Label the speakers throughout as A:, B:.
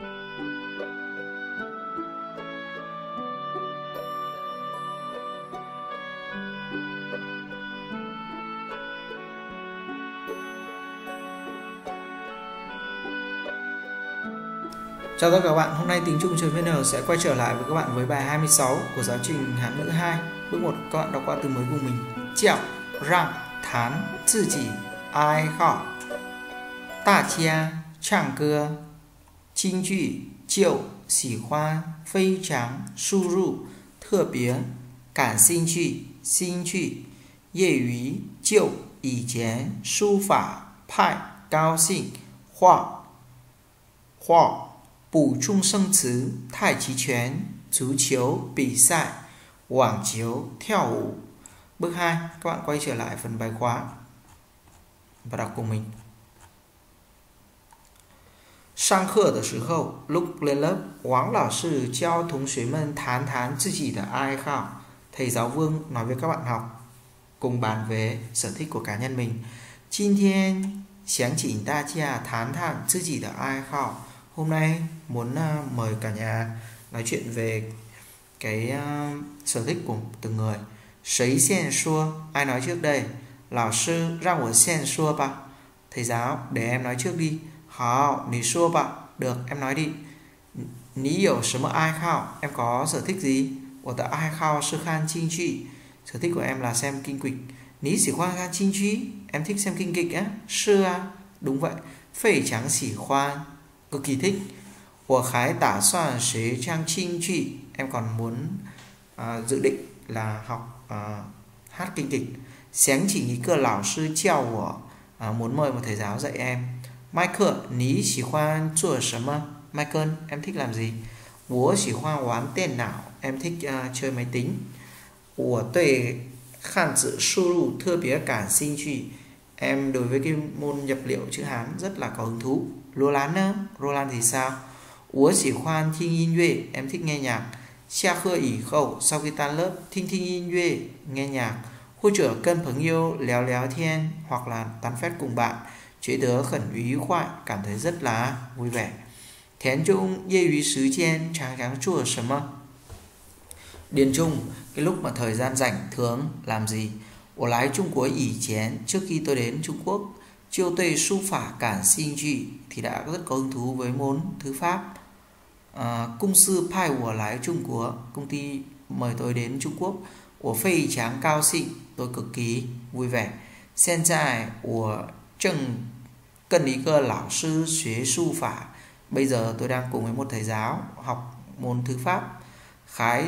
A: Chào tất cả các bạn, hôm nay tiếng Trung trường VN sẽ quay trở lại với các bạn với bài 26 của giáo trình Hán ngữ 2. Bước 1 các bạn đọc qua từ mới cùng mình. Chào, răng, thán, tự chỉ, ai hảo. Đại cưa, 京剧就喜欢，非常输入，特别感兴趣，兴趣。业余就以前书法派高兴，画画。补充生词太极拳、足球比赛、网球, theo 舞. Bước 2, các bạn quay trở lại phần bài khóa và đọc cùng mình. Sang 课的时候, lúc lên lớp, Quán lão sư 教同学们谈谈自己的爱好. Thầy giáo vương nói với các bạn học cùng bàn về sở thích của cá nhân mình. 今天想请大家谈谈自己的爱好。hôm nay muốn uh, mời cả nhà nói chuyện về cái uh, sở thích của từng người Sấy xiên xua Ai nói trước đây Lão sư让我先说吧 Thầy giáo để em nói trước đi Hào, nì xua bạn. Được, em nói đi. Ní hiểu sớm ai khao, em có sở thích gì? Của ta ai khao sư khan chinh trị. Sở thích của em là xem kinh kịch. Ní sĩ khoa khan chinh trị. Em thích xem kinh kịch á. Sư à? Đúng vậy. Phẩy trắng sĩ khoa. Cực kỳ thích. Của khái tả soạn sế trang chinh trị. Em còn muốn à, dự định là học à, hát kinh kịch. Sáng chỉ nghĩ cơ lão sư treo của à, muốn mời một thầy giáo dạy em Michael ní chỉ khoan chùa什么 Michael em thích làm gì 我喜欢玩电脑 em thích uh, chơi máy tính 我对汉字输入特别感兴趣 em đối với cái môn nhập liệu chữ Hán rất là có hứng thú Roland nữa Roland thì sao 我喜欢听音乐 em thích nghe nhạc 下课以后 sau khi tan lớp 听听音乐 nghe nhạc 或者跟朋友聊聊天 hoặc là tán phét cùng bạn 觉得很愉快 cảm thấy rất là vui vẻ 田中业余时间常常做什么 Điền Trung cái lúc mà thời gian rảnh thường làm gì 我来中国以前 trước khi tôi đến Trung Quốc chiêu tây su phả cản sinh trị thì đã rất có hứng thú với môn thư pháp à, cung sư pai của lái Trung Quốc công ty mời tôi đến Trung Quốc của phê tráng cao xịn tôi cực kỳ vui vẻ hiện tại của trần cần ý cơ lão sư xuế su phả bây giờ tôi đang cùng với một thầy giáo học môn thư pháp khái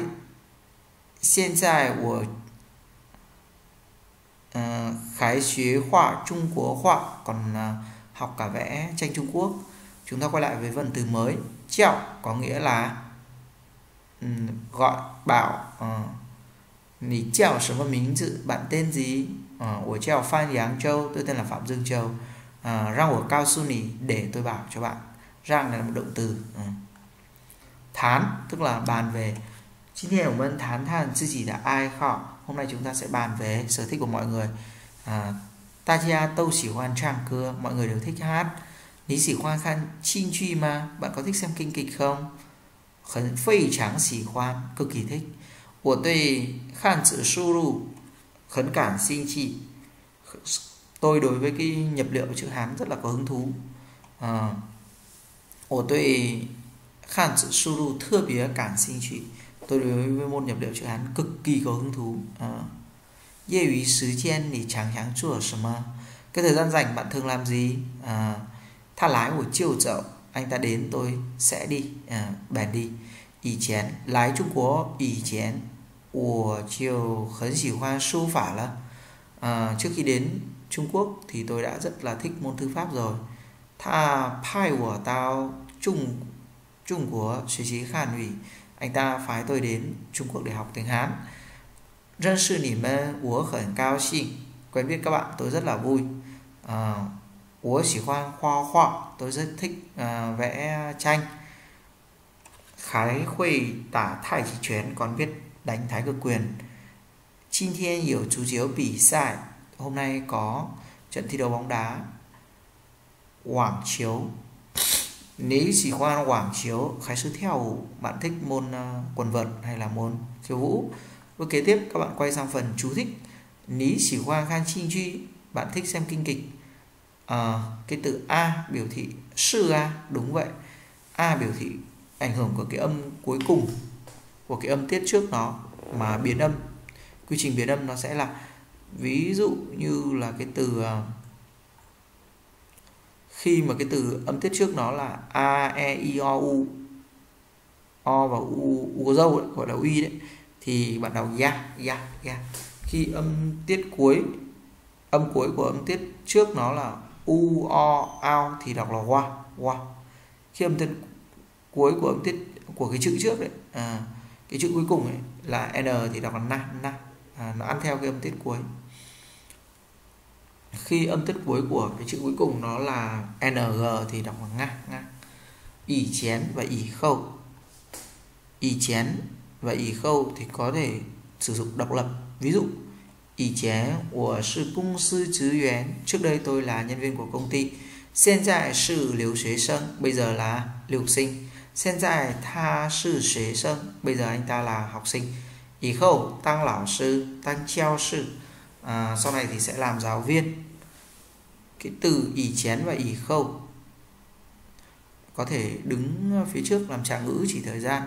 A: hiện tại của uh, khái xuế họa Trung Quốc họa còn uh, học cả vẽ tranh Trung Quốc chúng ta quay lại với vần từ mới chẹo có nghĩa là um, gọi bảo uh, Nì chào什么名字 Bạn tên gì uh, Của chào Phan Giáng Châu Tôi tên là Phạm Dương Châu uh, Rang của cao su nì Để tôi bảo cho bạn Rang là một động từ uh. Thán Tức là bàn về 今天我们谈谈自己的爱好 hôm nay chúng ta sẽ bàn về sở thích của mọi người à, ta gia tâu chỉ khoan trang cưa mọi người đều thích hát lý chỉ khoan khan chin truy mà bạn có thích xem kinh kịch không khẩn phê trắng chỉ khoan cực kỳ thích của tôi khan chữ su ru khấn cản sinh chi tôi đối với cái nhập liệu chữ hán rất là có hứng thú à, của tôi khan chữ su ru thưa bía cản sinh chi tôi đối với môn nhập liệu chữ Hán cực kỳ có hứng thú à.业余时间你常常做什么？Cái thời gian rảnh bạn thường làm gì? À, tha lái của chiều dậu anh ta đến tôi sẽ đi à, bèn đi. Ý chén lái Trung Quốc ý chén 我就很喜欢书法了 à, trước khi đến Trung Quốc thì tôi đã rất là thích môn thư pháp rồi. Tha pai của tao Trung Trung Quốc 学习汉语 anh ta phái tôi đến Trung Quốc để học tiếng Hán. Dân sư nỉ mê, ủa khẩn cao xinh. Quen biết các bạn, tôi rất là vui. À, ủa chỉ khoan khoa họa, tôi rất thích à, vẽ tranh. Khái khuây tả thái chỉ chuyến, còn biết đánh thái cực quyền. Chinh thiên hiểu chú chiếu bỉ sai. Hôm nay có trận thi đấu bóng đá. Quảng chiếu nếu chỉ khoan quảng chiếu khái sư theo bạn thích môn ờ, quần vợt hay là môn khiêu vũ bước kế tiếp các bạn quay sang phần chú thích Ní chỉ khoan khan chi truy bạn thích xem kinh kịch à, cái từ a biểu thị sư a đúng vậy a biểu thị ảnh hưởng của cái âm cuối cùng của cái âm tiết trước nó mà biến âm. Quy trình biến âm nó sẽ là ví dụ như là cái từ à, khi mà cái từ âm tiết trước nó là a e i o u o và u u có dâu gọi là uy đấy thì bạn đọc ya ya ya. Khi âm tiết cuối âm cuối của âm tiết trước nó là u o ao thì đọc là wa wa. Khi âm tiết cuối của âm tiết của cái chữ trước đấy à, cái chữ cuối cùng ấy là n thì đọc là na na à, nó ăn theo cái âm tiết cuối. Khi âm tiết cuối của cái chữ cuối cùng nó là ng thì đọc là nga nga ỉ chén và ỉ khâu. Ỉ chén và ỉ khâu thì có thể sử dụng độc lập. Ví dụ ỉ chén của sư công sư chứ yến trước đây tôi là nhân viên của công ty. Hiện tại sư liều 学生 bây giờ là liều sinh hiện tại tha sư bây giờ anh ta là học sinh ỉ khâu tăng lão sư tăng sư à, sau này thì sẽ làm giáo viên。cái từ ỉ chén và ỉ khâu có thể đứng phía trước làm trạng ngữ chỉ thời gian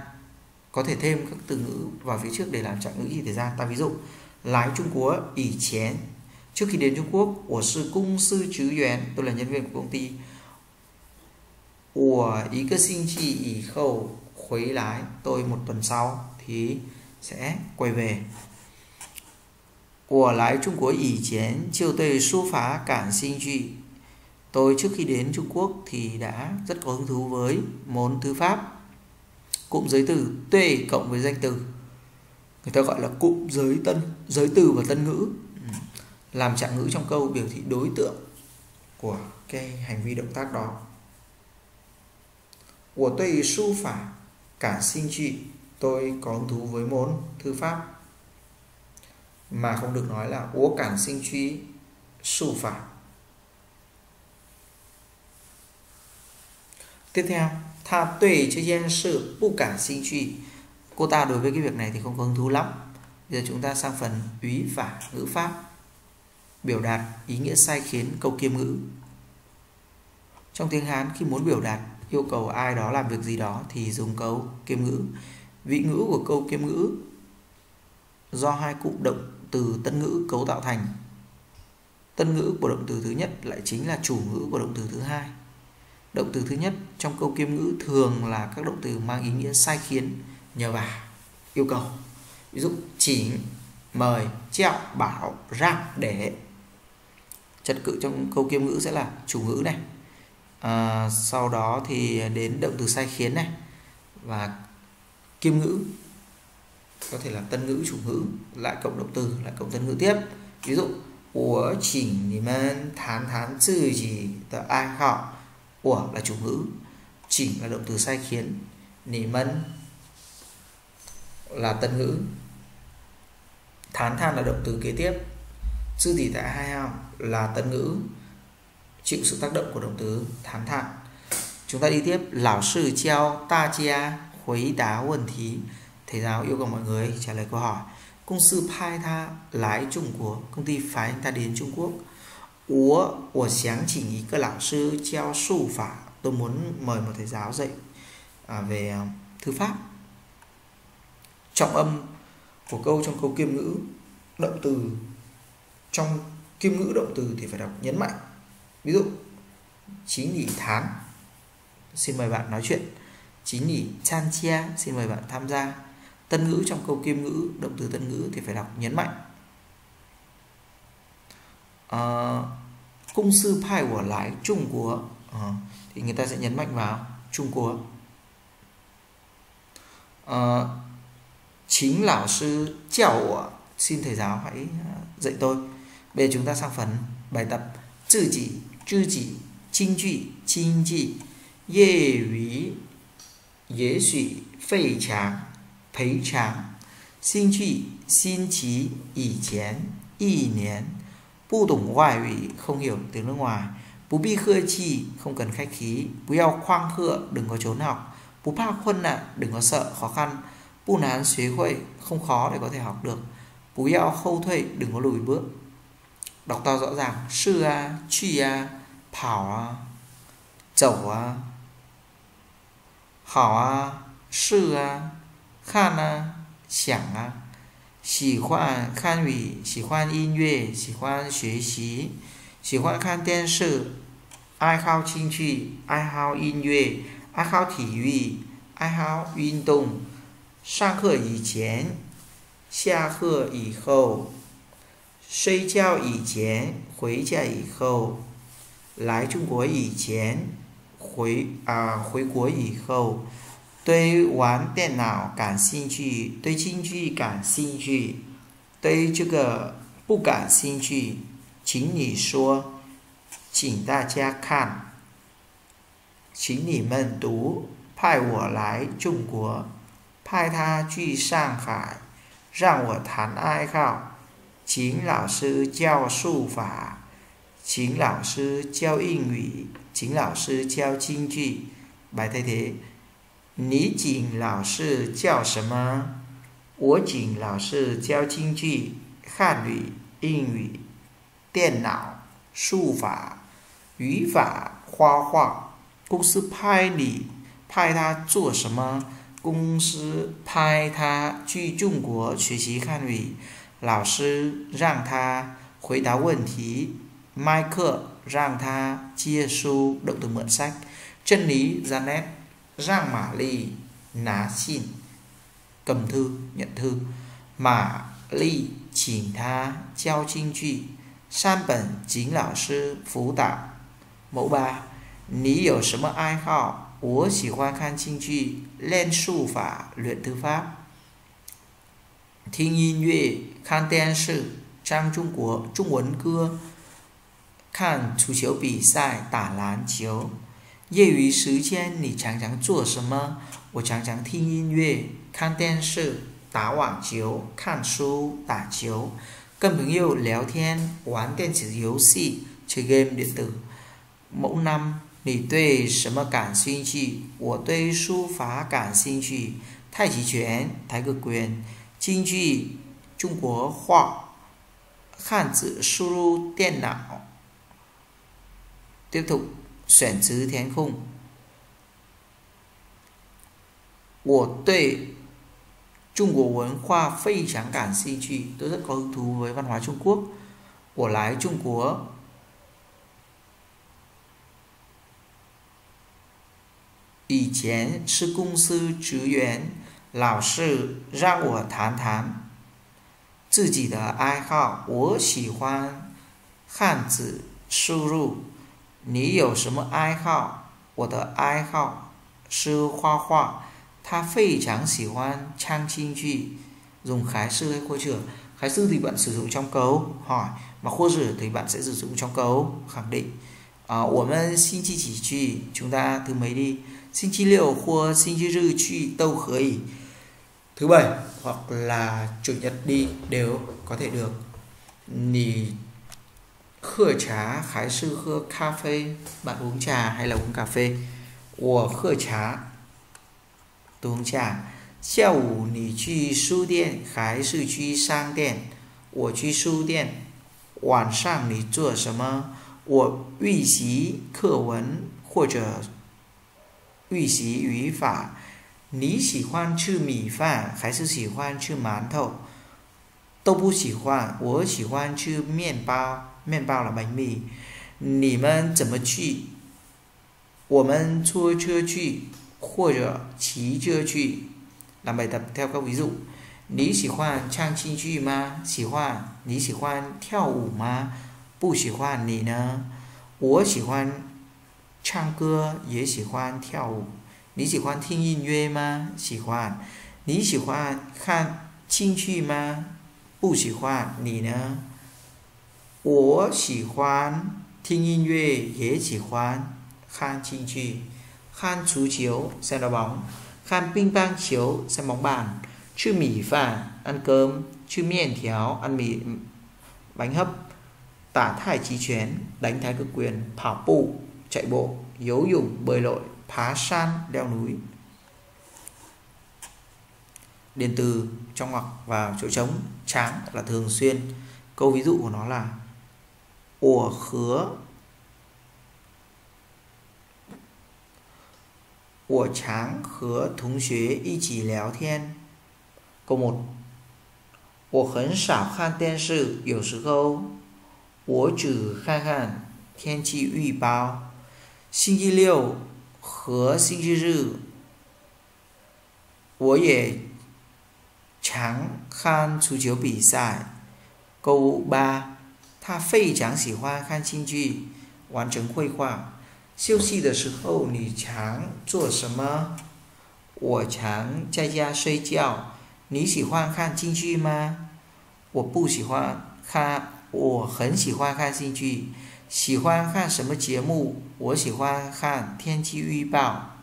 A: có thể thêm các từ ngữ vào phía trước để làm trạng ngữ chỉ thời gian ta ví dụ lái Trung Quốc ỉ chén trước khi đến Trung Quốc của sư cung sư chứ yuan tôi là nhân viên của công ty của ý cơ sinh chi ý khâu khuấy lái tôi một tuần sau thì sẽ quay về. Của lái Trung Quốc ý chén chiều tây su phá cản sinh trị tôi trước khi đến Trung Quốc thì đã rất có hứng thú với môn thư pháp, cụm giới từ tuệ cộng với danh từ. Người ta gọi là cụm giới tân, giới từ và tân ngữ. Làm trạng ngữ trong câu biểu thị đối tượng của cái hành vi động tác đó của tôi su cả sinh tôi có hứng thú với môn thư pháp. Mà không được nói là ố cản sinh truy su phả. Tiếp theo, tha tuệ cho gian sự, bu cản sinh truy cô ta đối với cái việc này thì không có hứng thú lắm. Bây giờ chúng ta sang phần úy và ngữ pháp. Biểu đạt ý nghĩa sai khiến câu kiêm ngữ. Trong tiếng hán, khi muốn biểu đạt yêu cầu ai đó làm việc gì đó thì dùng câu kiêm ngữ. Vị ngữ của câu kiêm ngữ do hai cụm động từ tân ngữ cấu tạo thành. Tân ngữ của động từ thứ nhất lại chính là chủ ngữ của động từ thứ hai. Động từ thứ nhất trong câu kiêm ngữ thường là các động từ mang ý nghĩa sai khiến, nhờ vả, yêu cầu. Ví dụ, chỉ mời, treo, bảo ra để. Trật cự trong câu kiêm ngữ sẽ là chủ ngữ này à, sau đó thì đến động từ sai khiến này và kim ngữ có thể là tân ngữ chủ ngữ lại cộng động từ lại cộng tân ngữ tiếp. Ví dụ của chỉnh thì men thán thán trừ gì tờ ai họ? Của là chủ ngữ chỉnh là động từ sai khiến nỉ mân là tân ngữ thán than là động từ kế tiếp sư tỷ tại hai hao là tân ngữ chịu sự tác động của động từ thán thản chúng ta đi tiếp. Lão sư treo ta chia khuấy đá quần thí. Thầy giáo yêu cầu mọi người trả lời câu hỏi. Công sư Pai Tha lái Trung Quốc công ty phái anh ta đến Trung Quốc. Ủa, của sáng chỉ ý cơ lão sư treo su phả. Tôi muốn mời một thầy giáo dạy à, về à, thư pháp. Trọng âm của câu trong câu kiêm ngữ động từ. Trong kiêm ngữ động từ thì phải đọc nhấn mạnh ví dụ chín nghỉ tháng xin mời bạn nói chuyện. Chín nghỉ chan chia xin mời bạn tham gia. Tân ngữ trong câu kiêm ngữ động từ tân ngữ thì phải đọc nhấn mạnh. À, cung sư phai của lái Trung Quốc à, thì người ta sẽ nhấn mạnh vào Trung Quốc. À, chính lão sư chào xin thầy giáo hãy dạy tôi. Bây giờ chúng ta sang phần bài tập chữ chỉ. tự chỉ chính trị chính trị业余也许非常赔偿兴趣星期以前一年不懂外语 không hiểu tiếng nước ngoài Bú bi khưa chi, không cần khách khí. Bú yao khoang khựa, đừng có trốn học. Bú pa khuân nạn, đừng có sợ, khó khăn. Bú nán xuế khuây, không khó để có thể học được. Bú yao khâu thuê, đừng có lùi bước. Đọc to rõ ràng. Sư a, chi a, phảo a, chẩu a, hảo a, sư a, khan a, 想啊。喜欢看语，喜欢音乐，喜欢学习，喜欢看电视，爱好兴趣，爱好音乐，爱好体育，爱好运动。上课以前，下课以后，睡觉以前，回家以后，来中国以前，回啊回国以后。对玩电脑感兴趣，对京剧感兴趣，对这个不感兴趣，请你说，请大家看，请你们读，派我来中国，派他去上海，让我谈爱好，请老师教书法，请老师教英语，请老师教京剧，bài thay thế 你请老师教什么？我请老师教京剧、汉语、英语、电脑、书法、语法、画画。公司派你派他做什么？公司派他去中国学习汉语。老师让他回答问题。麦克让他借书，động từ mượn sách。chân lý Janet Giang Mã Ly Ná xin cầm thư nhận thư Mã Ly chỉnh tha trao chính trị San bẩn chính lão sư辅导Mẫu 3你有什么爱好？我喜欢看京剧、练书法、练thư pháp。听音乐、看电视、唱中国中文歌、 看足球比赛、打篮球。业余时间你常常做什么？我常常听音乐、看电视、打网球、看书、打球、跟朋友聊天、玩电子游戏、chơi game điện tử. Mẫu năm, 你对什么感兴趣？我对书法感兴趣，太极拳、太极拳、京剧、中国画、汉字输入电脑。第一选词填空我对中国文化非常感兴趣都是口吐芬芳我来中国以前是公司职员老是让我谈谈自己的爱好我喜欢汉字输入你有什么爱好？我的爱好是画画。他非常喜欢唱京剧。Dùng khái sư hay khôi trưởng. Khái sư thì bạn sử dụng trong câu hỏi, mà khôi trưởng thì bạn sẽ sử dụng trong câu khẳng định. À, 我们星期几去? Chúng ta thứ mấy đi? 星期六或星期日去 都可以. Thứ bảy hoặc là chủ nhật đi đều có thể được. 你 喝茶还是喝咖啡？Bạn uống trà hay là uống cà phê? 我喝茶。下午你去书店还是去商店？我去书店。晚上你做什么？我预习课文或者预习语法。你喜欢吃米饭还是喜欢吃馒头？都不喜欢，我喜欢吃面包。面包 là bánh mì 你们怎么去我们坐车去或者骑车去 làm bài tập theo các ví dụ 你喜欢唱京剧吗？喜欢。你喜欢跳舞吗？不喜欢。你呢？我喜欢唱歌，也喜欢跳舞。你喜欢听音乐吗？喜欢。你喜欢看京剧吗？不喜欢。你呢？我喜欢听音乐，也喜欢看京剧。看足球xem đá bóng, 看乒乓球 xem bóng bàn, chữ mì phản ăn cơm, chữ miên théo ăn mì bánh hấp, tả thai chi chuyến đánh thái cực quyền thảo bù chạy bộ yếu dùng bơi lội phá san leo núi điện từ trong ngoặc vào chỗ trống tráng là thường xuyên câu ví dụ của nó là 我和我常和同学一起聊天。câu một 我很少看电视，有时候我只看看天气预报。星期六和星期日，我也常看足球比赛。câu ba 他非常喜欢看京剧，完成绘画。休息的时候你常做什么？我常在家睡觉。你喜欢看京剧吗？我不喜欢看，我很喜欢看京剧。喜欢看什么节目？我喜欢看天气预报。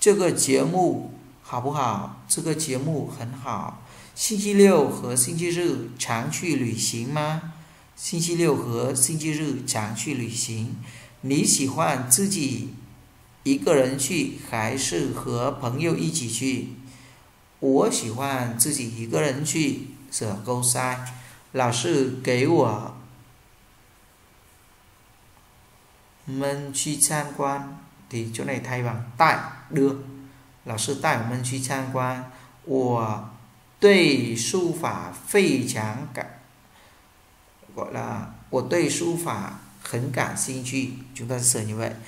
A: 这个节目好不好？这个节目很好。星期六和星期日常去旅行吗？星期六和星期日常去旅行，你喜欢自己一个人去还是和朋友一起去？我喜欢自己一个人去。舍钩塞，老师给我们去参观，你就那台湾带的，老师带我们去参观，我。对书法非常感。我啦，我对书法很感兴趣。就在这，你问。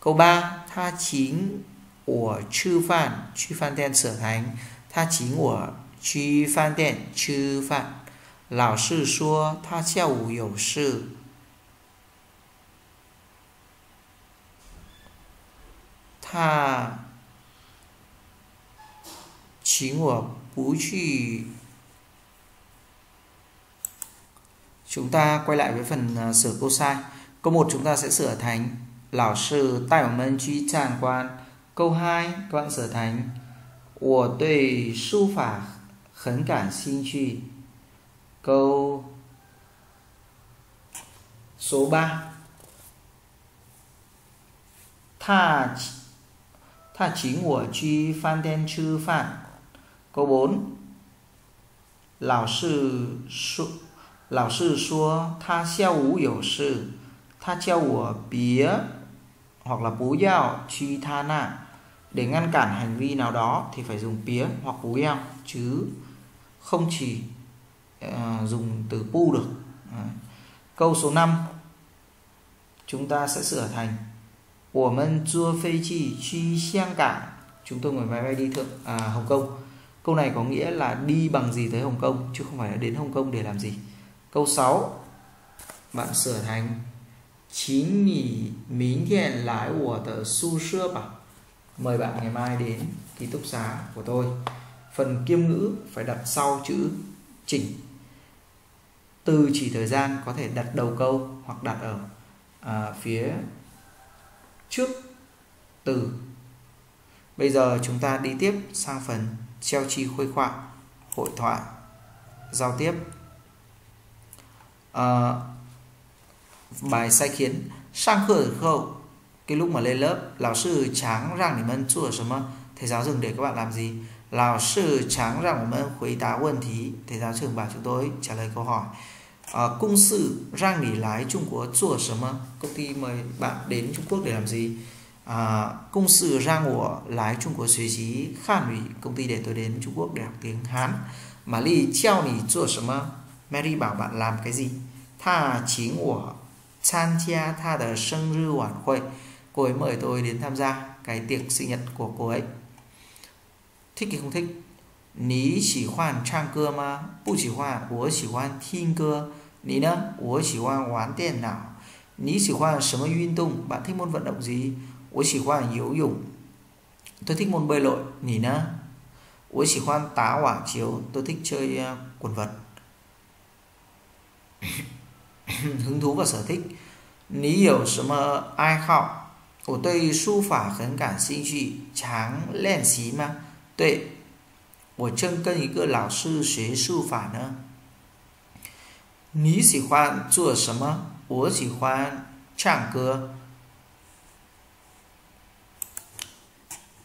A: 狗吧，他请我吃饭，去饭店吃饭。他请我去饭店吃饭，老是说他下午有事。他。请我。不去。Chúng ta quay lại với phần sửa câu sai. Câu 1 chúng ta sẽ sửa thành Lão sư tại một mân truy tràn quan. Câu 2 các bạn sửa thành 我对书法很感兴趣。Câu số 3 Tha Tha chính của truy phan đen chư phản Câu 4 Lão sư số Lão sư 说他下午有事，他叫我别 hoặc là bú giao truy tha na để ngăn cản hành vi nào đó thì phải dùng pía hoặc bú giao chứ không chỉ uh, dùng từ pu được à. câu số 5 chúng ta sẽ sửa thành 我们坐飞机去香港 chúng tôi ngồi máy bay đi thượng à, Hồng Kông Câu này có nghĩa là đi bằng gì tới Hồng Kông chứ không phải là đến Hồng Kông để làm gì. Câu 6 bạn sửa thành chính nghỉ mín thiện lái của tờ su sưa à mời bạn ngày mai đến ký túc xá của tôi. Phần kiêm ngữ phải đặt sau chữ chỉnh. Từ chỉ thời gian có thể đặt đầu câu hoặc đặt ở à, phía trước từ. Bây giờ chúng ta đi tiếp sang phần treo chi khuây khoạng hội thoại. Giao tiếp. À, bài sai khiến. Sang khởi khẩu cái lúc mà lên lớp lão sư tráng rằng thì mân chua 什么 thầy giáo dừng để các bạn làm gì? Lão sư tráng rằng mân quý tá quân thí. Thầy giáo trưởng bảo chúng tôi trả lời câu hỏi. À, cung sự rằng nghỉ lái Trung Quốc chùa sớm công ty mời bạn đến Trung Quốc để làm gì? à, công sự ra của lái Trung Quốc suy trí khan ủy công ty để tôi đến Trung Quốc để học tiếng Hán. Mà Ly treo nỉ chua sớm Mary bảo bạn làm cái gì? Tha chính của Chan Chia tha đờ sân rư hoàn khuệ. Cô ấy mời tôi đến tham gia cái tiệc sinh nhật của cô ấy. Thích thì không thích. Ní chỉ hoàn trang cơ mà bù chỉ hoàn của chỉ hoàn thiên cơ. Ní nữa của chỉ hoàn quán tiền nào. Ní chỉ hoàn tung bạn thích môn vận động gì? Wo chỉ khoan yếu dụng Tôi thích môn bơi lội Ní nữa Wo chỉ khoan tá hỏa chiếu Tôi thích chơi uh, quần vật hứng thú và sở thích Ní hiểu 什么爱好我对书法很感兴趣，常练习吗？对，我正跟一个老师学书法呢。 你喜欢做什么？我喜欢唱歌。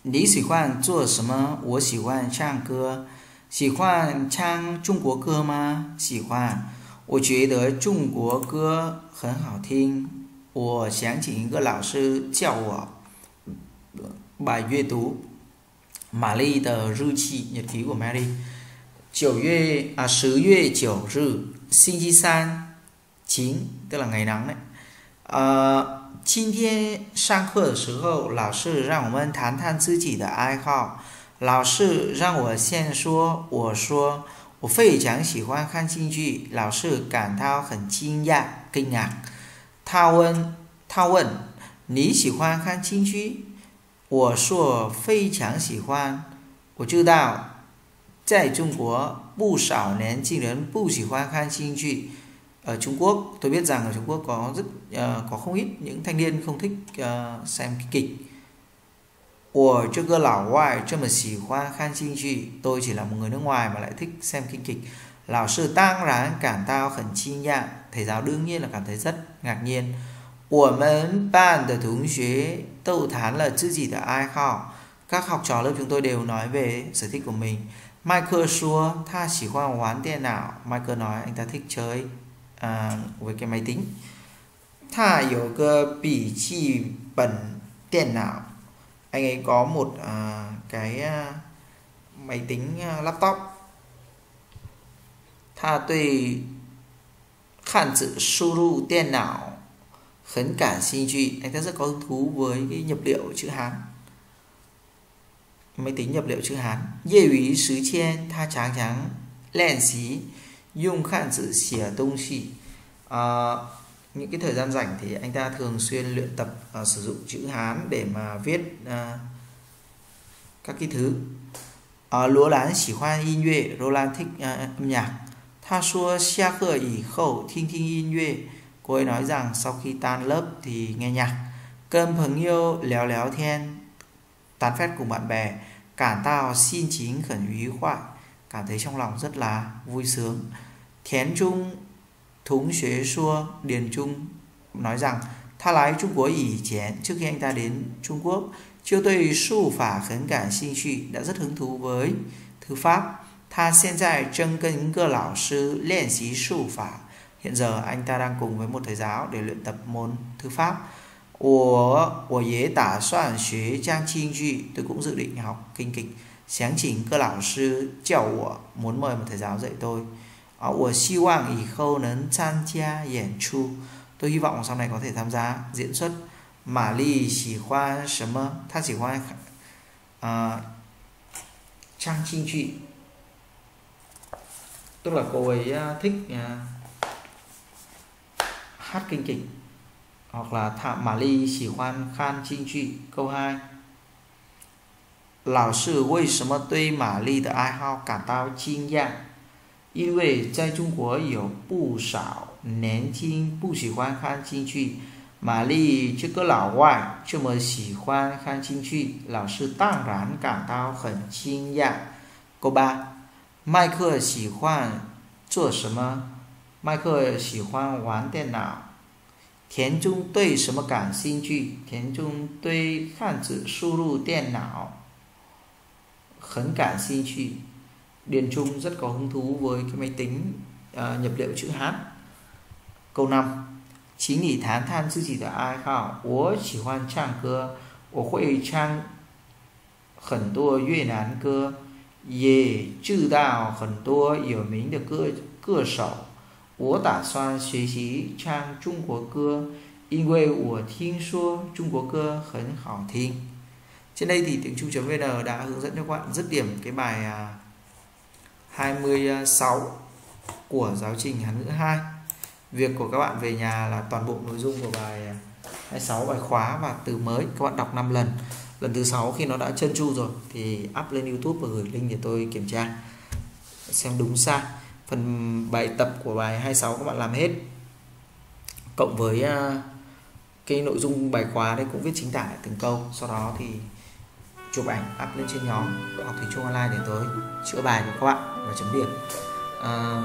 A: 你喜欢做什么？我喜欢唱歌，喜欢唱中国歌吗？喜欢，我觉得中国歌很好听。我想请一个老师教我，把阅读玛丽的日记也读给我玛丽。九月啊，十月九日，星期三，晴，都了阳光的。啊。今天上课的时候老师让我们谈谈自己的爱好老师让我先说我说我非常喜欢看京剧老师感到很惊讶惊讶他问他问你喜欢看京剧我说非常喜欢。我知道，在中国不少年轻人不喜欢看京剧。ở Trung Quốc tôi biết rằng ở Trung Quốc có rất uh, có không ít những thanh niên không thích uh, xem kịch. Ủa, cho cơ lão hoài, cho mà xỉ khoa khan chinh trị. Tôi chỉ là một người nước ngoài mà lại thích xem kinh kịch. Lão sư tang ráng cảm tao khẩn chi nhạ. Thầy giáo đương nhiên là cảm thấy rất ngạc nhiên. Ủa mến bàn tờ thống chế tâu thán là chữ gì tờ ai khó. Các học trò lớp chúng tôi đều nói về sở thích của mình. Michael xua, tha chỉ khoa hoán tiền nào. Michael nói anh ta thích chơi à, với cái máy tính. Thà có cái bỉ chi bẩn tiền nào Anh ấy có một à, cái à, máy tính à, laptop. Tha tuy khản sự suru tiền nào khấn cả xin truy anh ta rất có hứng thú với cái nhập liệu chữ hán máy tính nhập liệu chữ hán dễ ý sứ chen tha tráng tráng lẹn xí dùng khản sự xỉa tông xỉ à, những cái thời gian rảnh thì anh ta thường xuyên luyện tập à, sử dụng chữ Hán để mà viết à, các cái thứ. À, lúa lán chỉ khoan yin yue Roland thích à, âm nhạc. Tha xua xia khờ ỉ khẩu thiên thiên yin yue Cô ấy nói rằng sau khi tan lớp thì nghe nhạc. Cơm phấn yêu léo léo thiên Tán phét cùng bạn bè. Cản tao xin chính khẩn húy khoại. Cảm thấy trong lòng rất là vui sướng. Thiến chung Thúng xế xua Điền Trung nói rằng, Tha lái Trung Quốc ý chén trước khi anh ta đến Trung Quốc, Chiêu tôi su phả khấn cản sinh trị đã rất hứng thú với thư pháp. Tha hiện tại chân cân cơ lão sư luyện sĩ su phả. Hiện giờ anh ta đang cùng với một thầy giáo để luyện tập môn thư pháp. Của của dễ tả soạn xế trang chinh trị tôi cũng dự định học kinh kịch. Sáng chỉnh cơ lão sư chào muốn mời một thầy giáo dạy tôi. Ờ, à, của xi tôi hy vọng sau này có thể tham gia diễn xuất mà ly chỉ khoa sớm mơ. Ta ờ, chỉ khoa à, trang chính trị tức là cô ấy ờ, thích à, hát kinh kịch hoặc là thạm mà ly chỉ khoan khan chính trị câu 2 lão sư 因为在中国有不少年轻不喜欢看京剧，玛丽这个老外这么喜欢看京剧，老师当然感到很惊讶。câu 3麦克喜欢做什么？麦克喜欢玩电脑。田中对什么感兴趣？田中对汉字输入电脑很感兴趣。Điền Trung rất có hứng thú với cái máy tính à, nhập liệu chữ hát. Câu 5. Chí nghỉ thán than sư chỉ là ai khảo, ủa chỉ hoan trang cơ, ủa khuê trang khẩn tua duyê nán cơ, dê chư đạo khẩn tua hiểu mình được cơ, cơ sở, ủa tả soan xế xí trang Trung Quốc cơ, in quê ủa thiên xua Trung Quốc cơ khẩn khảo thiên. Trên đây thì tiếng Trung.vn đã hướng dẫn cho các bạn dứt điểm cái bài à, 26 của giáo trình Hán ngữ 2. Việc của các bạn về nhà là toàn bộ nội dung của bài 26 bài khóa và từ mới các bạn đọc 5 lần. Lần thứ 6 khi nó đã chân chu rồi thì up lên YouTube và gửi link để tôi kiểm tra, xem đúng sai phần bài tập của bài 26 các bạn làm hết cộng với à, cái nội dung bài khóa đấy cũng viết chính tả từng câu sau đó thì chụp ảnh up lên trên nhóm học thầy trung online để tới chữa bài của các bạn và chấm điểm. À,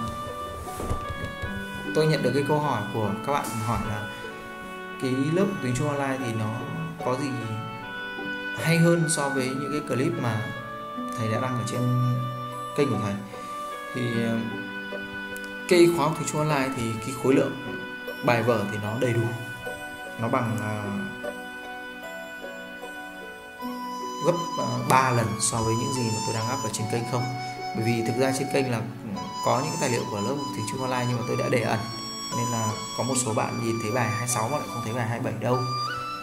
A: tôi nhận được cái câu hỏi của các bạn hỏi là cái lớp tiếng Trung online thì nó có gì hay hơn so với những cái clip mà thầy đã đăng ở trên kênh của thầy? Thì cây cái khóa học tiếng Trung online thì cái khối lượng bài vở thì nó đầy đủ. Nó bằng uh, gấp ờ, 3 lần so với những gì mà tôi đang up ở trên kênh không? Bởi vì thực ra trên kênh là ừ, có những tài liệu của lớp tiếng Trung online nhưng mà tôi đã để ẩn. Nên là có một số bạn nhìn thấy bài 26 mà lại không thấy bài 27 đâu.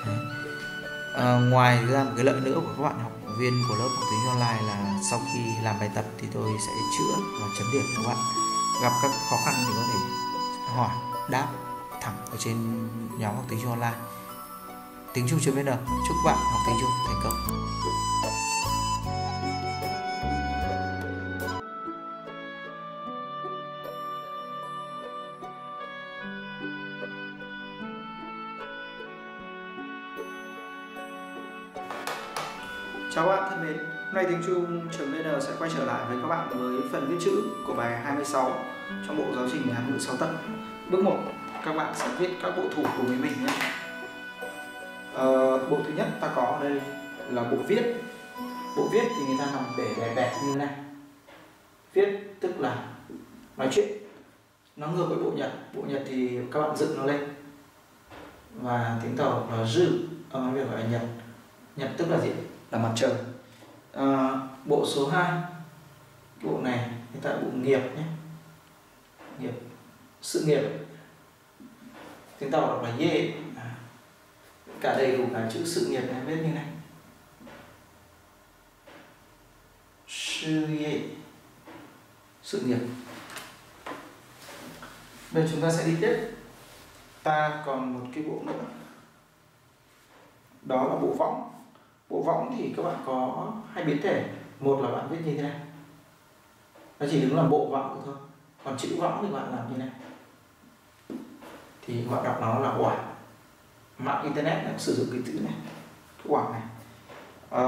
A: Đấy. À, ngoài ra một cái lợi nữa của các bạn học viên của lớp học tiếng online là sau khi làm bài tập thì tôi sẽ chữa và chấm điểm các bạn. Gặp các khó khăn thì có thể hỏi đáp thẳng ở trên nhóm học tiếng Trung online tiếng Trung.vn chúc bạn học tiếng Trung thành công Chào các bạn thân mến, hôm nay tiếng Trung.vn sẽ quay trở lại với các bạn với phần viết chữ của bài 26 trong bộ giáo trình Ngắn ngữ 6 tập. Bước 1, các bạn sẽ viết các bộ thủ của mình nhé. Ờ, bộ thứ nhất ta có ở đây là bộ viết. Bộ viết thì người ta làm để bè bẹt như thế này. Viết tức là nói chuyện. Nó ngược với bộ nhật. Bộ nhật thì các bạn dựng nó lên. Và tiếng tàu là dư, ở việc gọi là nhật. Nhật tức là gì? là mặt trời à, bộ số 2 bộ này hiện tại bộ nghiệp nhé nghiệp sự nghiệp tiếng tàu đọc là dê cả đầy đủ cả chữ sự nghiệp này viết như này. Sự nghiệp. Bây giờ chúng ta sẽ đi tiếp. Ta còn một cái bộ nữa. Đó là bộ võng. Bộ võng thì các bạn có hai biến thể. Một là bạn viết như thế này. Nó chỉ đứng là bộ võng thôi. Còn chữ võng thì bạn làm như này. Thì bạn đọc nó là quả mạng internet nó sử dụng cái chữ này cái quả này. À,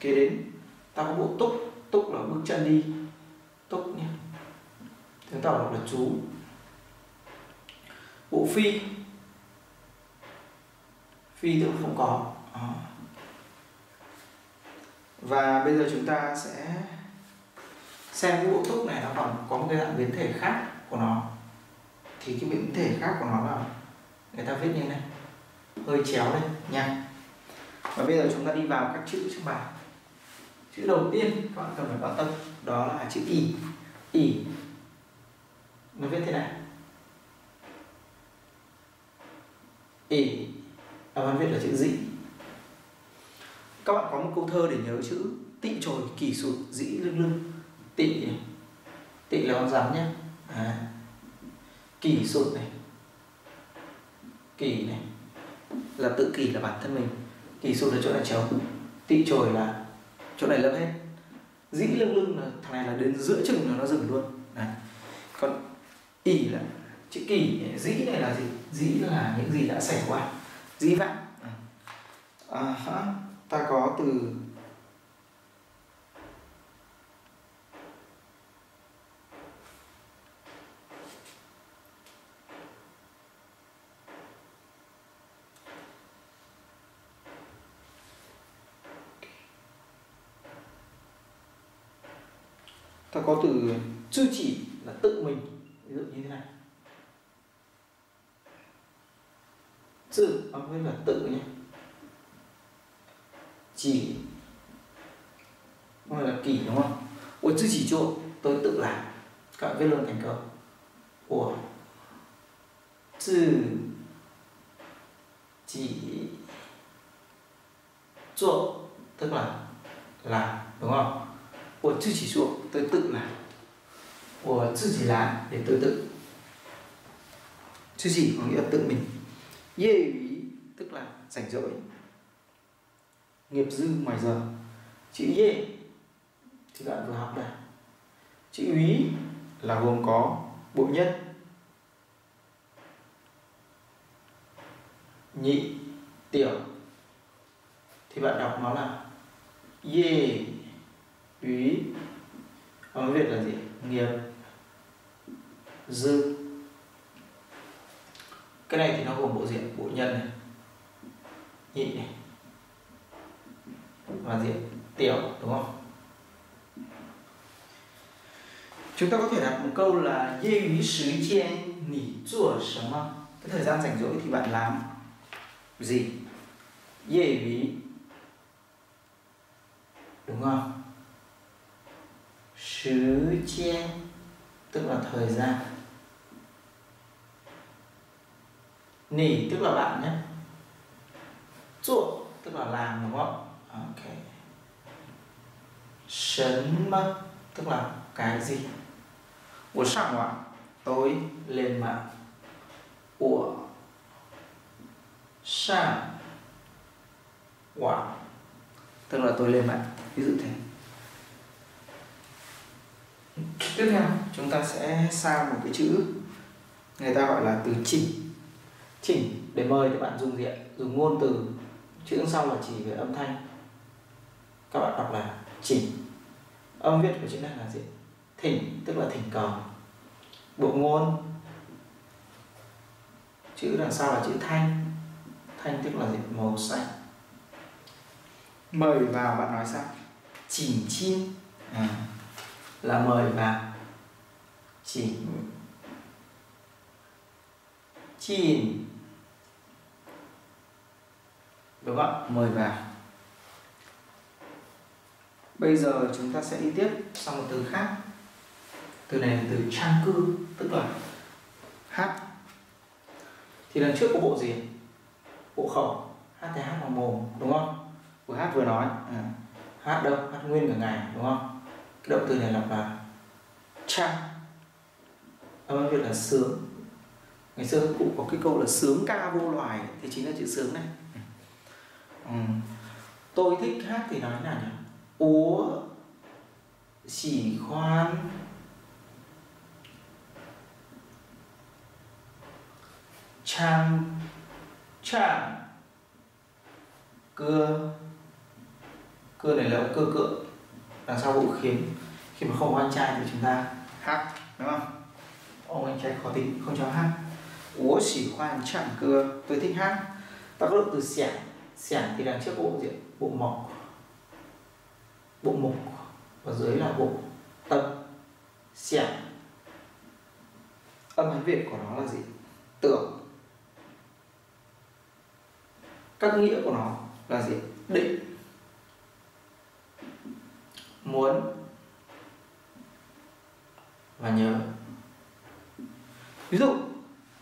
A: kế đến ta có bộ túc túc là bước chân đi. Túc nhé. Chúng ta đọc là chú. Bộ phi. Phi tức không có. À và bây giờ chúng ta sẽ xem cái bộ túc này nó còn có một cái dạng biến thể khác của nó. Thì cái biến thể khác của nó là người ta viết như này hơi chéo lên nha. Và bây giờ chúng ta đi vào các chữ trong bài. Chữ đầu tiên các bạn cần phải quan tâm đó là chữ y y nó viết thế này. Y ở văn viết là chữ dĩ các bạn có một câu thơ để nhớ chữ tị trồi kỳ sụt dĩ lưng lưng tị tị là con rắn nhé à. kỳ sụt này. Kỳ này là tự kỷ là bản thân mình. Kỳ sụt là chỗ này trống. Tị trồi là chỗ này lấp hết. Dĩ lưng lưng là thằng này là đến giữa chừng là nó dừng luôn. Đấy. còn ỉ là chữ kỳ dĩ này là gì? Dĩ là những gì đã xảy qua. Dĩ vãng à, ta có từ ta có từ chư chỉ là tự mình. Ví dụ như thế này. Tự, nó mới là tự nhé. Chỉ. Gọi là kỳ đúng không? Ôi chứ chỉ chỗ tôi tự làm. Các bạn viết luôn thành câu. Của tự chỉ. Chỗ tức là làm đúng không? Của tự chỉ chỗ tôi tự làm của tự chỉ là để tự tự chứ chỉ có nghĩa là tự mình. Yê ý, tức là rảnh rỗi. Nghiệp dư ngoài giờ. Chữ yê thì bạn vừa học đây. Chữ úy là gồm có bộ nhân nhị, tiểu. Thì bạn đọc nó là yê úy ở việt là gì? Nghiệp dư. Cái này thì nó gồm bộ diện bộ nhân này, nhị này, và diện tiểu, đúng không? Chúng ta có thể đặt một câu là dê ý sứ chen nỉ chùa sớm cái thời gian rảnh rỗi thì bạn làm gì? Dê ý đúng không? Sứ chen tức là thời gian. nỉ, tức là bạn nhé. Chuộng, tức là làm, đúng không? Ok. Sấn mất tức là cái gì? Của sáng mạng tối lên mạng Của sang quả tức là tôi lên mạng ví dụ thế. Tiếp theo, chúng ta sẽ sang một cái chữ, người ta gọi là từ chỉnh chỉnh để mời các bạn dùng diện dùng ngôn từ chữ sau là chỉ về âm thanh. Các bạn đọc là chỉnh. Âm viết của chữ này là gì? Thỉnh tức là thỉnh cầu. Bộ ngôn chữ đằng sau là chữ thanh. Thanh tức là gì? Màu xanh. Mời vào bạn nói sao? Chỉnh chim. À, là mời vào. Chỉnh. Chỉnh đúng không mời vào. Bây giờ chúng ta sẽ đi tiếp sang một từ khác. Từ này là từ trang cư, tức là hát thì lần trước có bộ gì? Bộ khẩu. Hát thì hát bằng mồm, đúng không? Vừa hát vừa nói. À. hát đâu? Hát nguyên cả ngày, đúng không? Cái động từ này lặp là trang âm việt là sướng. Ngày xưa cụ có cái câu là sướng ca vô loài, thì chính là chữ sướng này ừ. tôi thích hát thì nói là nhỉ? Úa chỉ khoan. Trang trang cưa cưa này là cơ cựa. Đằng sau vũ khiến khi mà không có anh trai thì chúng ta hát, đúng không? Ông anh trai khó tính, không cho hát. Úa, xỉ khoan chẳng cưa tôi thích hát. Ta có động từ xẻng xẻng thì đằng trước bộ diện bộ mọc bộ mục và dưới là bộ tâm. Xẻng. Âm hán việt của nó là gì? Tưởng. Các nghĩa của nó là gì? Định. Muốn. Và nhớ. Ví dụ,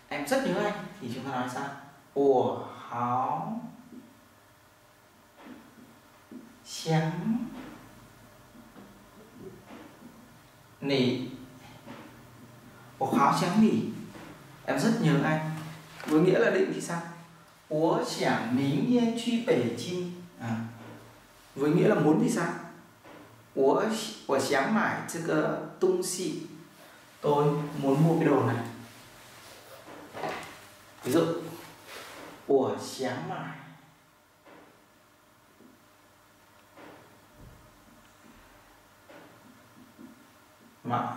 A: em rất nhớ anh, thì chúng ta nói sao? Ủa, háo sáng nỉ. Có kháo sáng nỉ. Em rất nhớ anh. Với nghĩa là định thì sao? Úa chẳng mí nhiên truy bể chi à. với nghĩa là muốn thì sao? Úa của sáng mải chứ cơ tung xị. Tôi muốn mua cái đồ này. Ví dụ của sáng mải. 买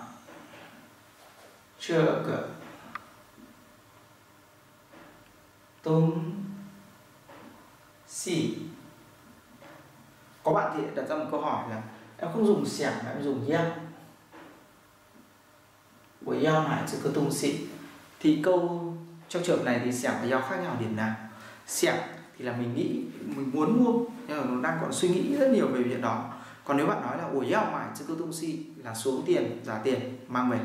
A: 这个东 xì có bạn thì đặt ra một câu hỏi là em không dùng xẻng mà em dùng yam của yam này chứ cơ tung xì thì câu trong trường này thì xẻng và yam khác nhau điểm nào xẻng thì là mình nghĩ mình muốn mua nhưng mà nó đang còn suy nghĩ rất nhiều về việc đó còn nếu bạn nói là ủi yao mãi chứ cứ tung si là xuống tiền giả tiền mang về.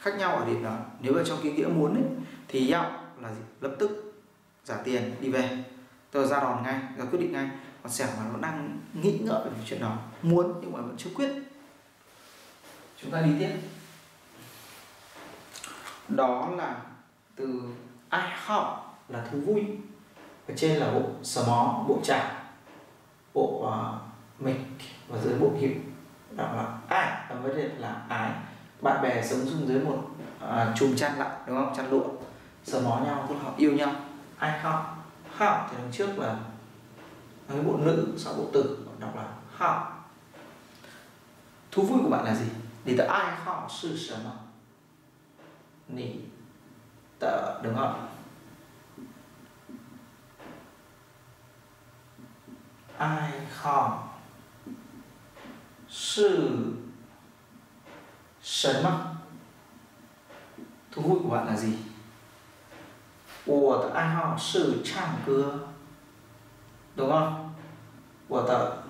A: Khác nhau ở điểm đó. Nếu ở trong cái nghĩa muốn ấy, thì yao là gì? lập tức giả tiền đi về. Tôi ra đòn ngay ra quyết định ngay. Còn sẻng mà nó đang nghĩ ngợi về chuyện đó muốn nhưng mà vẫn chưa quyết. Chúng ta đi tiếp. Đó là từ ai học là thú vui? Ở trên là bộ sờ mó bộ chả bộ à, uh, mình và dưới bộ kịp đó là ai? Và vấn đề là ái. Bạn bè sống chung dưới một à, chùm chăn lại đúng không? Chăn lụa. Sờ mó nhau tức là họ yêu nhau. Ai họ họ thì đằng trước là cái bộ nữ sau bộ tử đọc là họ thú vui của bạn là gì? Thì tờ ai họ sự sở mà nỉ. Tờ đúng không? Ai họ 是什么 thú vui của bạn là gì 我的爱好是唱歌 đúng không 我的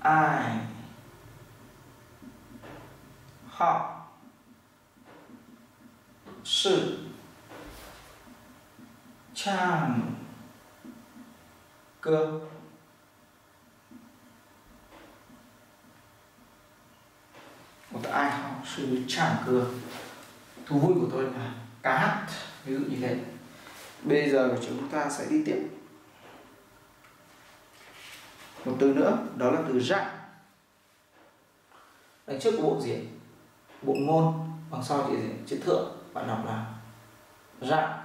A: 爱好是唱歌。 sư 唱歌 thú vui của tôi là ca hát ví dụ như thế. Bây giờ chúng ta sẽ đi tiếp. Một từ nữa đó là từ dạng đằng trước của bộ diễn bộ ngôn bằng sau chữ chữ thượng bạn đọc là dạng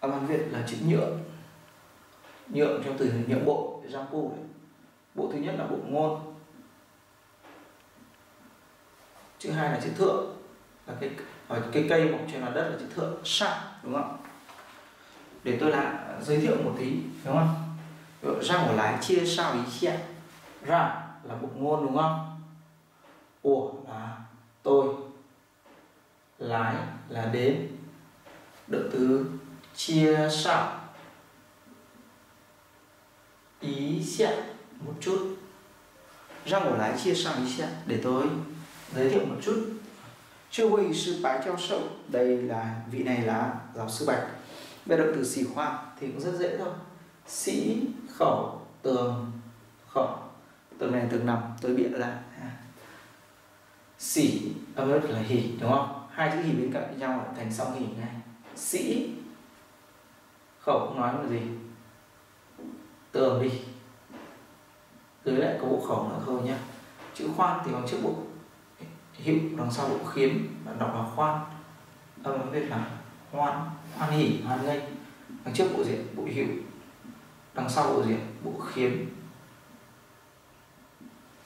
A: âm Hán Việt là chữ nhượng nhượng trong từ nhượng bộ pu đấy. Bộ thứ nhất là bộ ngôn chữ hai là chữ thượng. Là cái ở cái cây mọc trên mặt đất là chữ thượng. Sạn đúng không? Để tôi lại giới thiệu một tí đúng không? Ra một lái chia sao ý xia ra là bộ ngôn đúng không? Ủa là tôi. Lái là đến. Động từ chia sao. Ý xia một chút. Ra một lái chia sao ý xia để tôi giới thiệu một chút. Chưa Huy sư bái 教 sậu, đây là vị này là giáo sư bạch. Về động từ sĩ khoa thì cũng rất dễ thôi. Sĩ khẩu tường khẩu. Tường này tường nằm, tôi bịa ra. Sĩ, âm ớt là hỉ, đúng không? Hai chữ hỉ bên cạnh nhau là thành song hỉ này sĩ khẩu cũng nói là gì? Tường đi. Dưới lại có bộ khẩu nữa thôi nhá. Chữ khoan thì bằng trước bụng hiệu đằng sau bộ khiếm bạn đọc là khoan. Âm viết là hoan hoan hỉ hoan nghênh đằng trước bộ diện, bộ hiệu đằng sau bộ diện, bộ khiếm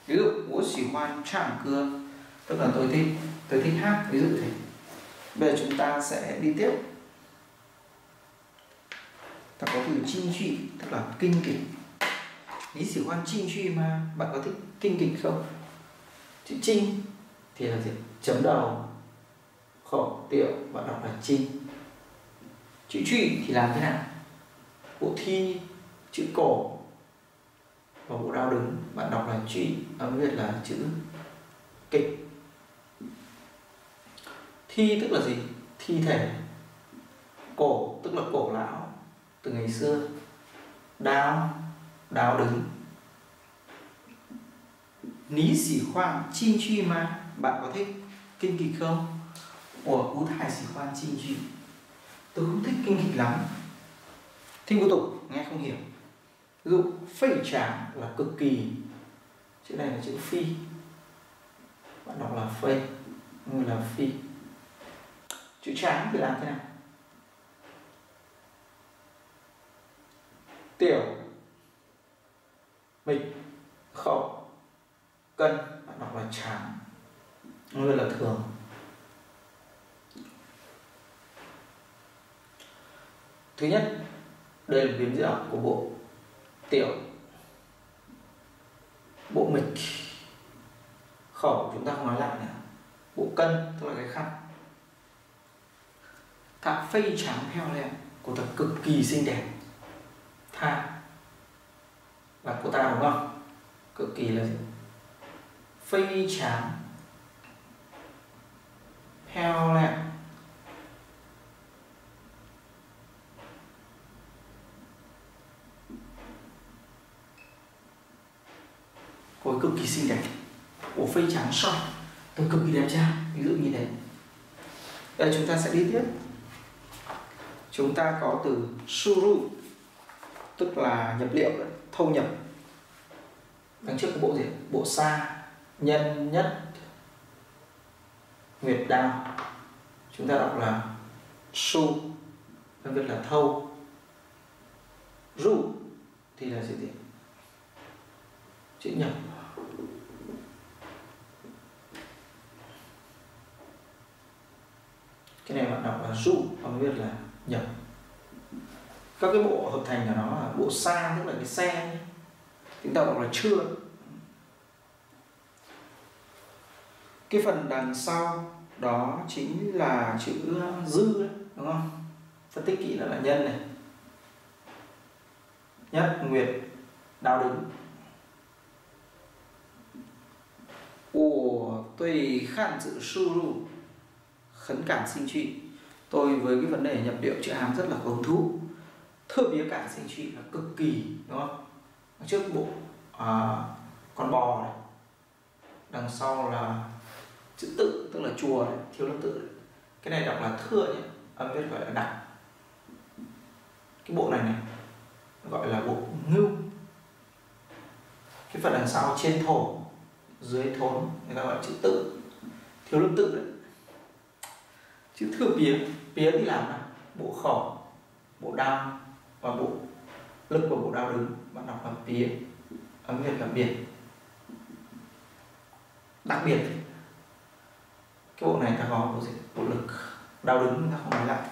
A: ví dụ vũ xỉ hoan chẳng cưa tức là tôi thích tôi thích hát, ví dụ thế. Bây giờ chúng ta sẽ đi tiếp. Ta có từ chinh truy, tức là kinh kịch. Lý sĩ quan chinh truy mà, bạn có thích kinh kịch không? Chữ chinh thì là gì? Chấm đầu, khẩu, tiệu, bạn đọc là chinh chữ truy thì làm thế nào? Bộ thi, chữ cổ và bộ đao đứng. Bạn đọc là truy, âm việt là chữ kịch. Thi tức là gì? Thi thể. Cổ tức là cổ lão, từ ngày xưa. Đao đao đứng. Ní xỉ khoan chinh truy ma bạn có thích kinh kịch không? Của cú thải sĩ khoan chinh truy tôi không thích kinh kịch lắm. Thinh vô tục, nghe không hiểu. Ví dụ, phẩy tráng là cực kỳ, chữ này là chữ phi. Bạn đọc là phẩy người là phi. Chữ tráng thì làm thế nào? Tiểu, mịch khẩu cân. Bạn đọc là tráng nó gọi là thường. Thứ nhất, đây là biến dạng của bộ tiểu, bộ mịch. Khẩu chúng ta không nói lại nữa. Bộ cân, tức là cái khăn. Thạ phây trắng heo lẹ cô ta cực kỳ xinh đẹp. Tha. Là cô ta đúng không? Cực kỳ là gì? Phây trắng heo lẹ cô ấy cực kỳ xinh đẹp. Cổ phây trắng soi. Tôi cực kỳ đẹp trai. Ví dụ như thế. Đây, chúng ta sẽ đi tiếp. Chúng ta có từ suru tức là nhập liệu thâu nhập. Đằng trước có bộ gì? Bộ sa nhân nhất nguyệt đao. Chúng ta đọc là su, phân biệt là thâu. Ru thì là chữ gì chữ nhập cái này bạn đọc là ru không biết là nhập các cái bộ hợp thành của nó là bộ xa tức là cái xe. Chúng ta đọc là chưa. Cái phần đằng sau đó chính là chữ dư đấy, đúng không? Phân tích kỹ là là nhân này. Nhất nguyệt đào đứng. Ủa tôi khan chữ su khấn cảm sinh trụy. Tôi với cái vấn đề nhập điệu chữ hán rất là hứng thú. Thơ bía cảm sinh trị là cực kỳ đúng không? Trước bộ à, con bò này. Đằng sau là chữ tự tức là chùa này, thiếu lâm tự. Này. cái này đọc là thưa nhé âm viết gọi là đặc cái bộ này này gọi là bộ ngưu. Cái phần đằng sau trên thổ dưới thốn người ta gọi là chữ tự. Thiếu lâm tự đấy. Chữ thừa pía pía thì làm nào? Bộ khẩu bộ đao và bộ lực của bộ đao đứng. Bạn đọc là pía âm việt là biệt đặc biệt cái bộ này ta có bộ, gì? bộ lực. Đau đứng ta không nói lại.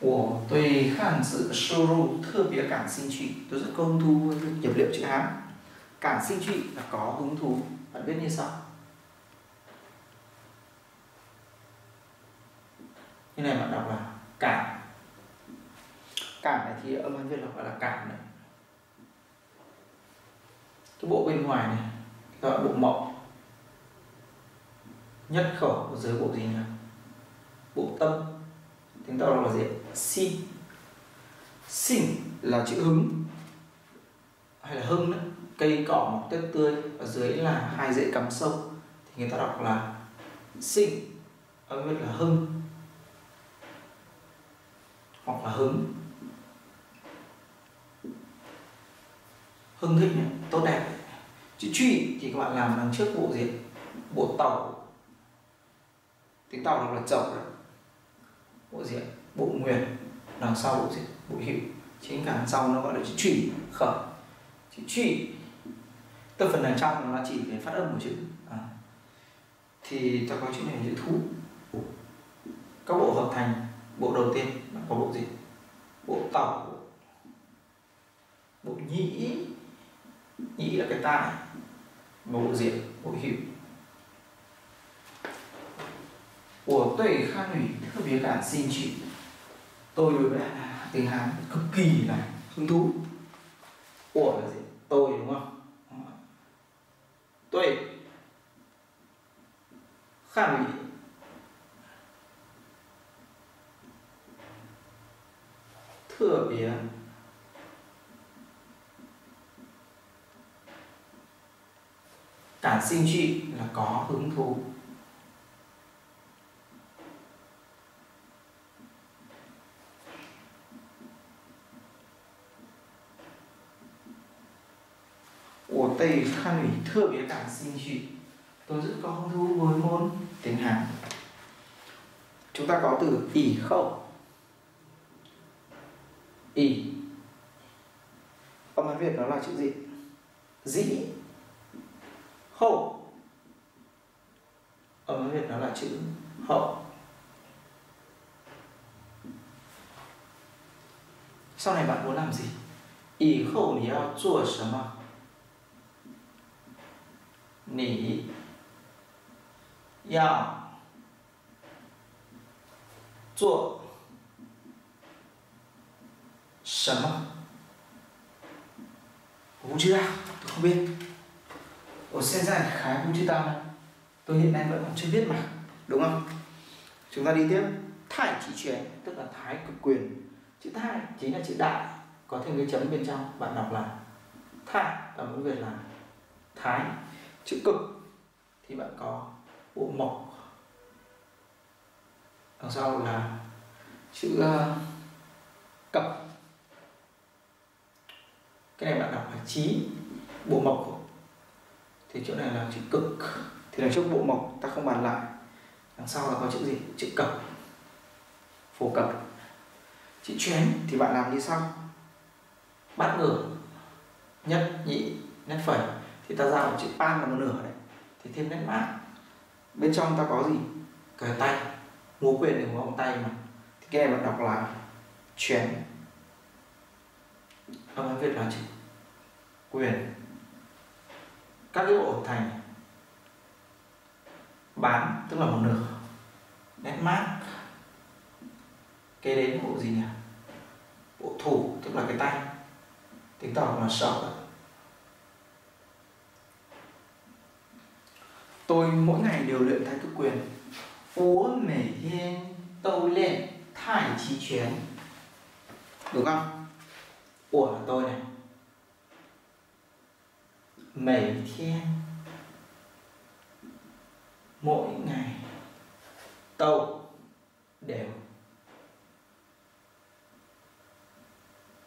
A: Của tôi khản sự sơ ru thưa bia cản sinh trị tôi rất công hứng thú nhập liệu chữ hán. Cản sinh trị là có hứng thú. Bạn biết như sau. Như này bạn đọc là cản. Cản này thì âm hán việt là gọi là cản này. Cái bộ bên ngoài này gọi bộ mộng. Nhất khẩu của giới bộ gì nhỉ? Bộ tâm. Tiếng tàu là gì xin. Sinh là chữ hứng. Hay là hưng đấy. Cây cỏ mọc tết tươi. Ở dưới là hai dễ cắm sâu. Thì người ta đọc là sinh âm viết là hưng. Hoặc là hứng. Hưng thích nhỉ? Tốt đẹp chữ truy thì các bạn làm đằng trước bộ gì? Bộ tàu. Tiếng tàu đọc là chậu đó. Bộ diện bộ nguyền. Đằng sau bộ diện bộ hữu chính cả đằng sau nó gọi là chữ truy, khởi. Chữ truy, tức phần đằng trong nó chỉ để phát âm của chữ. À. thì ta có chữ này là chữ thú các bộ hợp thành, bộ đầu tiên là có bộ gì? Bộ tàu. Bộ nhĩ. Nhĩ là cái tai bộ diện bộ hữu 我对汉语特别感兴趣 tôi đối với tiếng Hán cực kỳ là hứng thú của là gì tôi đúng không tôi Hàn ngữ thừa biệt cả sinh trị là có hứng thú. Của tây khăn ủy thưa với cả sinh trị tôi rất có hứng thú với môn tiếng hàn. Chúng ta có từ ỷ khẩu. Ỷ. Âm hán việt nó là chữ gì? Dĩ hậu. Ở tiếng việt nó là chữ hậu. Sau này bạn muốn làm gì? Ý hậu nì yao zuo shen ma nì yao zuo shen Ủa sen ra khá không chữ tam Tôi hiện nay vẫn còn chưa biết mà. Đúng không? Chúng ta đi tiếp. Thái chỉ truyền tức là thái cực quyền. Chữ thái chính là chữ đại. Có thêm cái chấm bên trong bạn đọc là Thái và tiếng Việt là thái. Chữ cực thì bạn có bộ mộc. Đằng sau là chữ uh, cập. Cái này bạn đọc là trí Bộ mộc thì chỗ này là chữ cực. Thì đằng trước bộ mộc ta không bàn lại. Đằng sau là có chữ gì? Chữ cập. Phổ cập. Chữ chén thì bạn làm như sau. Bát ngửa nhất nhị, nhất phẩy. Thì ta ra một chữ pan là một nửa đấy. Thì thêm nét mã bên trong ta có gì? Cờ tay. Múa quyền để múa bằng tay mà. Thì cái này bạn đọc là chén. Âm hán việt là chữ quyền các cái bộ hợp thành bán tức là một nửa nét mát. Kế đến bộ gì nhỉ? Bộ thủ tức là cái tay. Tính tàu là sở tôi mỗi ngày đều luyện thái cực quyền. Ủa mẻ yên tâu luyện thái trí chuyển đúng không? Của tôi này. 每天 mỗi ngày tâu đều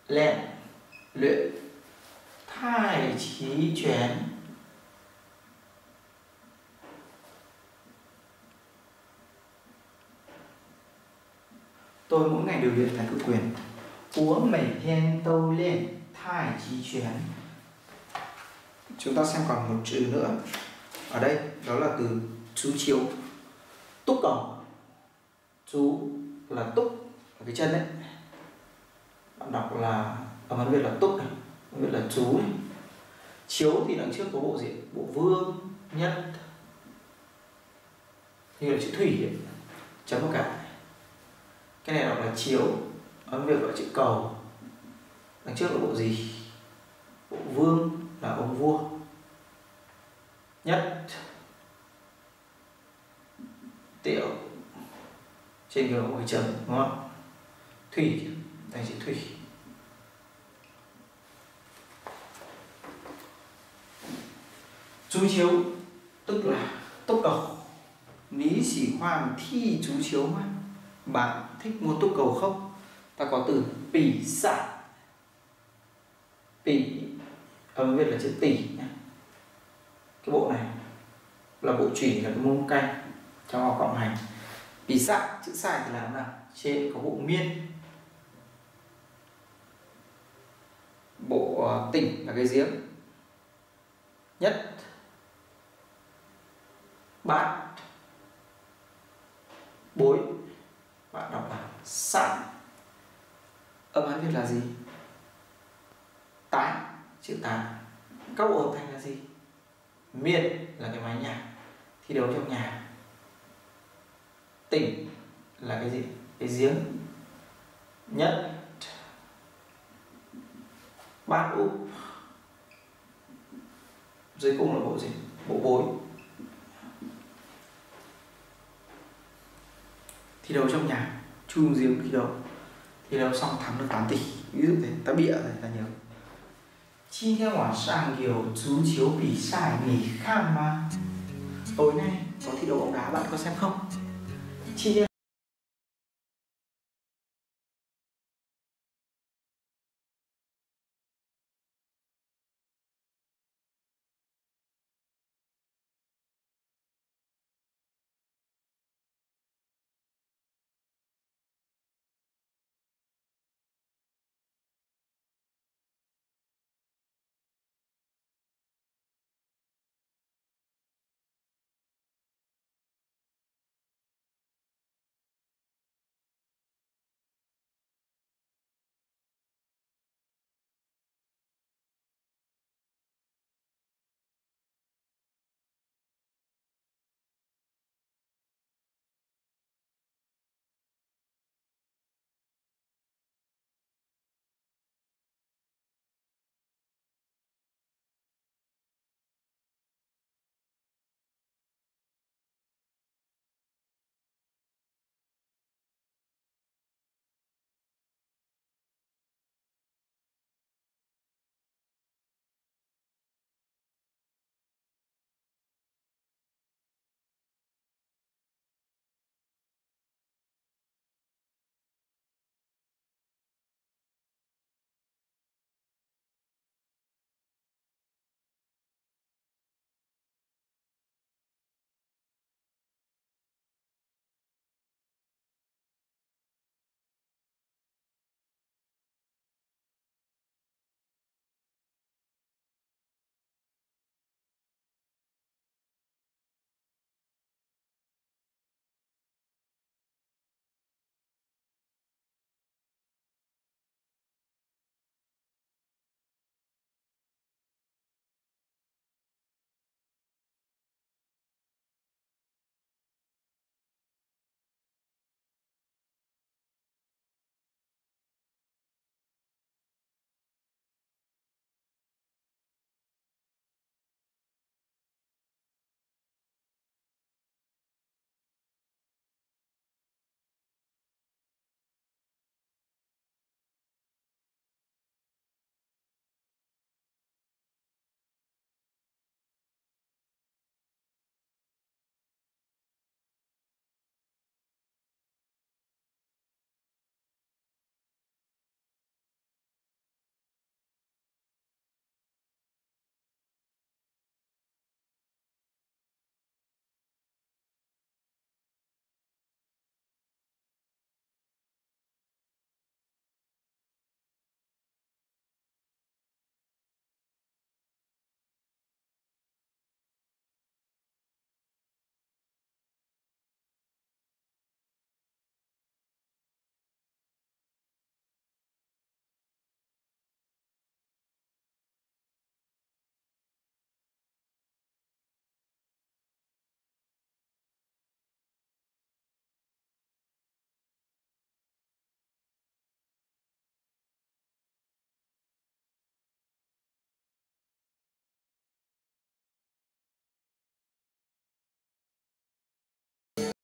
A: luyện luyện, thai trí chuyển tôi mỗi ngày đều luyện thái cực quyền. Uống mấy thiên tâu luyện thai trí chuyển chúng ta xem còn một chữ nữa. Ở đây, đó là từ chú chiếu. Túc cầu chú là túc ở cái chân đấy. Bạn đọc là à, ở văn việt là túc này văn việt là chú này. Chiếu thì đằng trước có bộ gì bộ vương, nhất. Như là chữ thủy ấy. chấm một cái cái này đọc là chiếu ở việc gọi chữ cầu. Đằng trước là bộ gì? Bộ vương là ông vua. Nhất tiểu trên cái một chấm đúng không? Thủy thành chữ thủy. Chú chiếu, tức là tốc cầu. Lý sĩ hoàn thi chú chiếu mà. Bạn thích mua túc cầu không? Ta có từ bỉ xạ bỉ âm viết là chữ tỷ nhé cái bộ này là bộ chủy là cái môn canh trong học cộng hành. Vì xạ chữ sai thì là nào? Trên có bộ miên. Bộ ờ, tỉnh là cái giếng. Nhất. Bát. Bối. Bạn đọc là sẵn âm hán việt là gì? Tái chữ tái các bộ hợp thành là gì? Miên là cái máy nhà. Thi đấu trong nhà. Tỉnh là cái gì? Cái giếng. Nhất. Bát úp. Dưới cung là bộ gì? Bộ bối. Thi đấu trong nhà. Chung giếng thi đấu. Thi đấu xong thắng được 8 tỷ. Ví dụ thế. Ta bịa rồi, ta nhớ. 今天晚上有足球比赛，你看吗？Tối nay có thi đấu bóng đá bạn có xem không? 今天